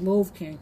Move, King.